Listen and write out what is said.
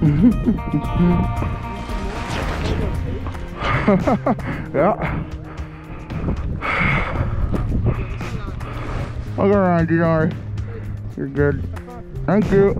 yeah. I'll go around you. You're good. Thank you.